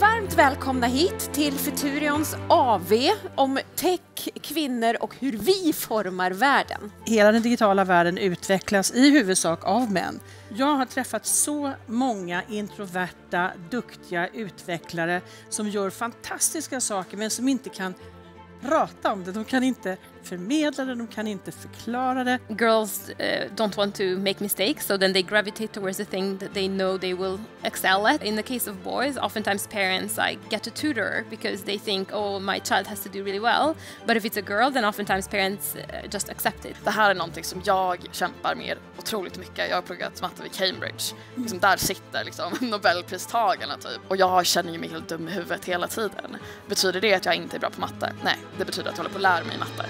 Varmt välkomna hit till Futurions AV om tech, kvinnor och hur vi formar världen. Hela den digitala världen utvecklas i huvudsak av män. Jag har träffat så många introverta, duktiga utvecklare som gör fantastiska saker men som inte kan prata om det. De kan inte förmedla det, de kan inte förklara det. Girls uh, don't want to make mistakes, so then they gravitate towards the thing that they know they will excel at. In the case of boys, oftentimes parents like get a tutor because they think, oh, my child has to do really well. But if it's a girl, then oftentimes parents uh, just accept it. Det här är någonting som jag kämpar med otroligt mycket. Jag har pluggat matte vid Cambridge. Liksom där sitter liksom Nobelpristagarna typ. Och jag känner mig helt dum i huvudet hela tiden. Betyder det att jag inte är bra på matte? Nej, det betyder att jag håller på att lära mig nattar.